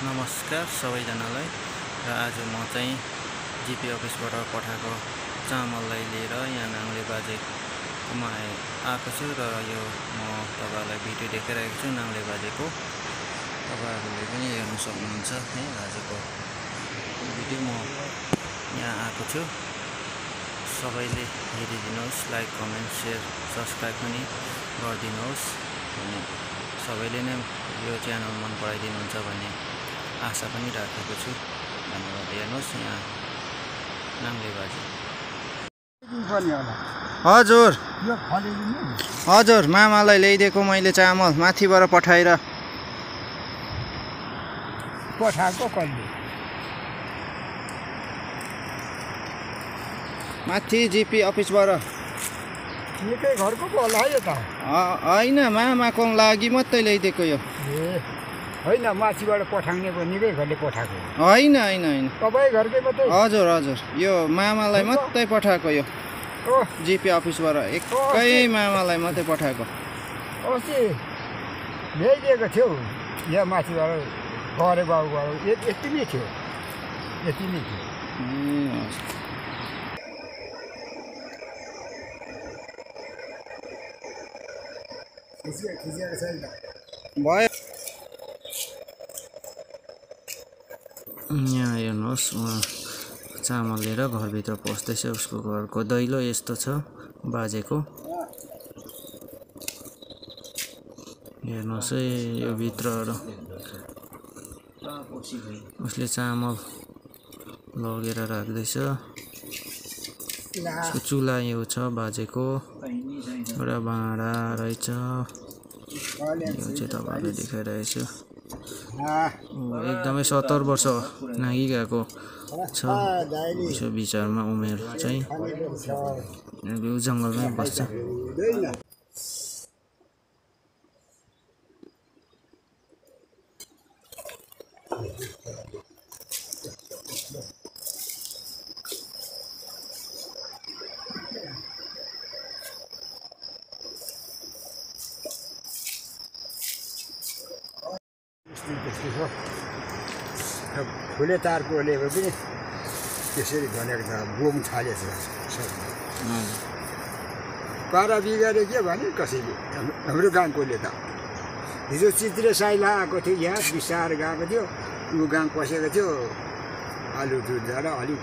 नमस्कार सबैजनालाई र आज म चाहिँ जिपी अफिसबाट पठाएको चामललाई लिएर यहाँ नाङ्ले बाजेकोमा आए आएको छु र यो म तपाईँहरूलाई भिडियो देखाइरहेको छु नाङ्ले बाजेको। तपाईँहरूले पनि हेर्नु सक्नुहुन्छ है आजको भिडियो म यहाँ आएको छु। सबैले हेरिदिनुहोस् लाइक कमेन्ट सेयर सब्सक्राइब पनि गरिदिनुहोस्। अनि सबैले नै यो च्यानल मन पराइदिनुहुन्छ भन्ने आशा पनि राखेको छु। धन्यवाद। हेर्नुहोस् यहाँ नाङ्ले बाजे हजुर हजुर मामालाई ल्याइदिएको मैले चामल माथिबाट पठाएर। पठाएको कहिले? माथि जिपी अफिसबाट। निकै घरको पो होला है यो त। होइन मामाको लागि मात्रै ल्याइदिएको यो। ए। होइन माथिबाट पठाउने पो निकै घरले पठाएको होइन होइन होइन। तपाईँ घरकै मात्रै? हजुर हजुर। यो मामालाई मात्रै पठाएको यो। ओ। जिपी अफिसबाट एकै मामालाई मात्रै पठाएको। अस्ति ल्याइदिएको थियो। यहाँ माथिबाट गरे बाबुबाट य- यति नै थियो। यति नै थियो। भयो। यहाँ हेर्नुहोस् उहाँ चामल लिएर घरभित्र पस्दैछ उसको घरको दैलो यस्तो छ बाजेको। हेर्नुहोस् है यो भित्रहरू। उसले चामल लगेर राख्दैछ। उसको चुला यो छ बाजेको। एउटा भाँडा रहेछ। यो चाहिँ तपाईँहरूले देखाइरहेछु एकदमै सत्तर वर्ष नागिगएको छ। यसो विचारमा उमेर चाहिँ यो जङ्गलमै बस्छ। छ अब ठुले तारको लेबर पनि त्यसरी भनेको छ बोम थालेछ सब पारा बिगारे के भने कसैले हाम्रो- गाउँकोले त हिजो चित्रे साइला आएको थियो यहाँ बिसाएर गएको थियो ऊ गाउँ पसेको थियो आलु दुध अलिक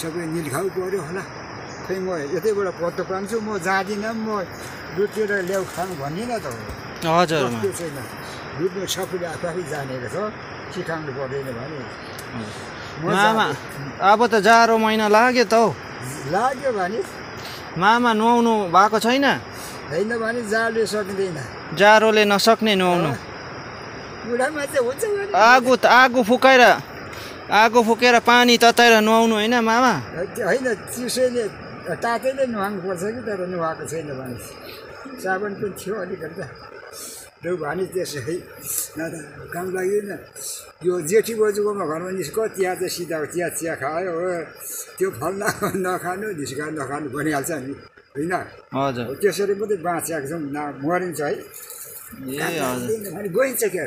सबै निलखाउ पऱ्यो होला खै म यतैबाट पत्तो पाउँछु म जाँदिनँ म दुधतिर ल्याउ खानु भन्दिनँ त हजुर छैन दुधमा सबैले आफू आफै जानेको छ सिकाउनु पर्दैन भने मामा अब त जाडो महिना लाग्यो त हौ लाग्यो भने मामा नुहाउनु भएको छैन होइन भने जाडले सकिँदैन जाडोले नसक्ने नुहाउनु बुढामा चाहिँ हुन्छ भने आगो त आगो फुकाएर आगो फुकेर पानी तताएर नुहाउनु होइन मामा होइन चिसोले तातैले नुहाउनु पर्छ कि तर नुहाएको छैन भने साबुन पनि थियो अलिकति त्यो भने त्यसै काम लागेन यो जेठी बोजूकोमा घरमा निस्को चिया चाहिँ सिधा चिया चिया खायो हो त्यो फल न- नखानु निस्का नखानु भनिहाल्छ नि होइन हजुर त्यसरी मात्रै बाँचेको छौँ न मरिन्छ है भने गइन्छ के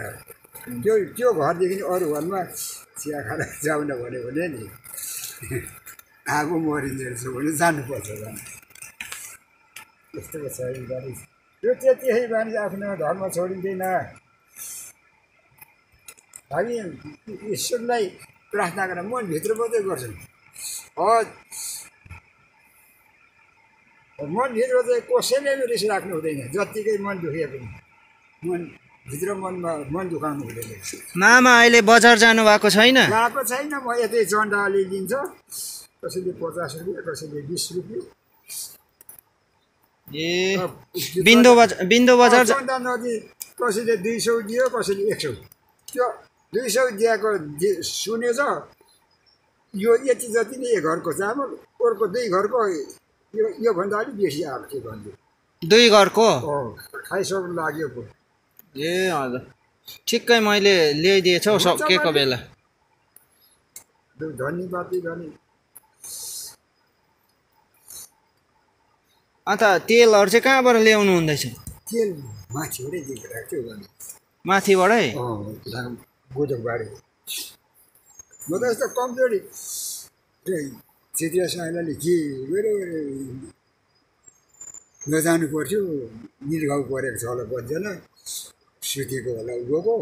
त्यो त्यो घरदेखि अरू घरमा चिया खाएर जाउन भन्यो भने नि आगो मरिँदो रहेछ भने जानुपर्छ त्यस्तो छ यो बानी यो त्यति बानी आफ्नो धर्म छोडिँदैन। हामी ईश्वरलाई प्रार्थना गरेर मनभित्र मात्रै गर्छौँ। मनभित्र चाहिँ कसैले पनि रिस राख्नु हुँदैन जत्तिकै मन दुखे पनि। मन भित्र मनमा मन दुखाउनु हुँदैन। मामा अहिले बजार जानु भएको छैन? गएको छैन म यतै चन्डा अलि लिन्छ। कसैले पचास रुपियाँ कसैले बिस रुपियाँ। ए। बिन्दु बजार बिन्दु नदी कसैले दुई सौ दियो कसैले एक सौ। त्यो दुई सौ दिएको सुनेछ यो यति जति नै एक घरको चामल अर्को दुई घरको यो योभन्दा अलिक बेसी आएको थियो भन्दै दुई घरको? हो खाइसक्नु लाग्यो ए हजुर। ठिक्कै मैले ल्याइदिएछौ सकेको बेला। धन्यवाद धनी गर्ने अन्त तेलहरू चाहिँ कहाँबाट ल्याउनु हुँदैछ? तेल माथिबाटै दिएको थियो माथिबाटै? गोदकबारी म त यस्तो कमजोरी। क्षेत्रीय साइलाले के गऱ्यो नजानु पर्थ्यो। निर्घाउ परेको छ होला बन्जना। सुतेको होला उँभोको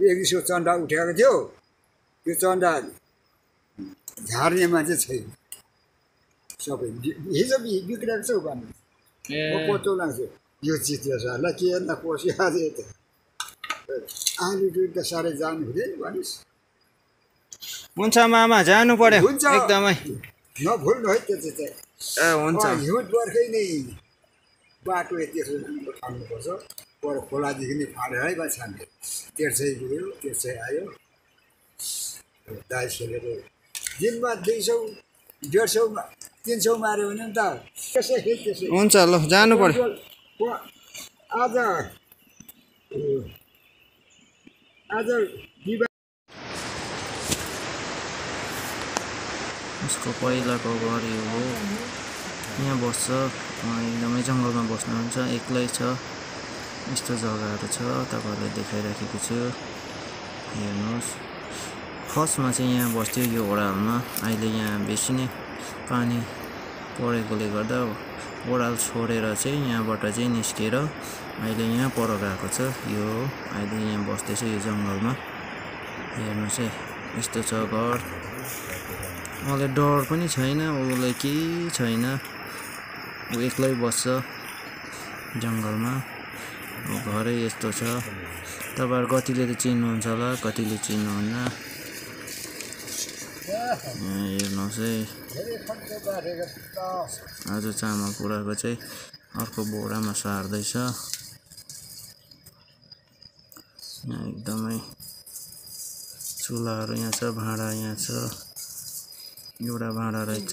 एक दिसको चन्दा उठाएको थियो। त्यो चन्दा झार्ने मान्छे छैन। सबै हिजो बिग्रेको छ भन्नु म पत्तो लाग्छु यो चित्र सरलाई के हेर्न पस्यो आज यता आलु दुध त साह्रै जानु हुँदैन भनिस् हुन्छ मामा जानु पर्यो हुन्छ एकदमै नभुल्नु है त्यो चाहिँ ए हुन्छ हिउँद बर्खै नै बाटो त्यसो राम्रो ठान्नुपर्छ पर खोलादेखि नै फाँडेरै गयो छान्ने तेर्सै गयो तेर्सै आयो दाइ खेलेर दिनमा दुई सौ डेढ सौमा तिन सौ माऱ्यो भने नि त। त्यसै खेल त्यसै। हुन्छ ल जानु पर्यो आज आज उसको पहिलाको घर यो हो। यहाँ बस्छ। एकदमै जङ्गलमा बस्नुहुन्छ एक्लै छ। यस्तो जग्गाहरू छ। तपाईँहरूलाई देखाइराखेको छु। हेर्नुहोस्। फर्स्टमा चाहिँ यहाँ बस्थ्यो यो ओडालमा। अहिले यहाँ बेसी नै पानी परेकोले गर्दा ओडाल छोडेर चाहिँ यहाँबाट चाहिँ निस्केर अहिले यहाँ पर गएको छ। यो अहिले यहाँ बस्दैछ यो जङ्गलमा। हेर्नुहोस् है यस्तो छ घर। मलाई डर पनि छैन उसलाई केही छैन। ऊ एक्लै बस्छ जङ्गलमा। घरै यस्तो छ। तपाईँहरू कतिले त चिन्नुहुन्छ होला कतिले चिन्नुहुन्न। हेर्नुहोस् है। आज चामल पुऱ्याएको चाहिँ अर्को बोरामा सार्दैछ। यहाँ एकदमै चुलाहरू यहाँ छ भाँडा यहाँ छ एउटा भाँडा रहेछ।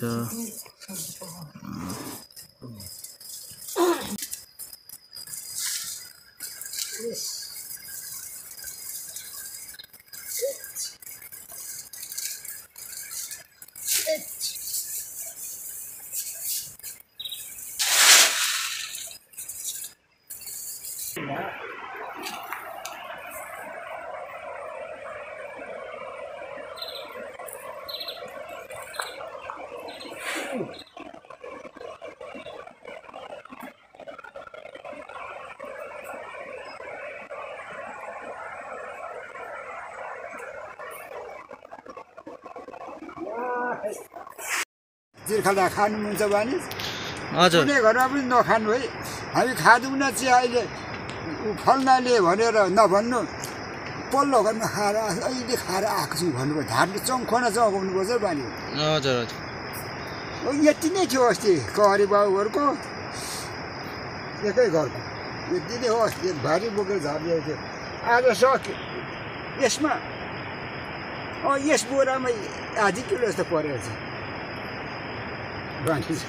Ooh. तिर्खा खानु हुन्छ भने। हजुर। कुनै घरमा पनि नखानु है। हामी खाँदैनौँ चाहिँ अहिले। ऊ फल्नाले भनेर नभन्नु। पल्लो घरमा खाएर अहिले खाएर आएको छु भन्नुभयो। ढाडले चङ्खोना चगाउनुपर्छ बानी। हजुर हजुर। यति नै थियो अस्ति कहरी बाबुहरूको। एकै घरको। यति नै हो अस्ति। भारी बोकेर झारिएको थियो। आज सक्यो। यसमा? अँ यस बोरामा आधी किलो जस्तो परेको छ बानी छ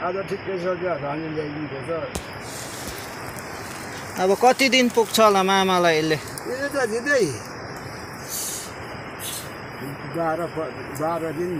आज ठिकै सक्यो धान ल्याइदिँदैछ। अब कति दिन पुग्छ होला मामालाई यसले? यो त दिँदै। बाह्र बाह्र दिन।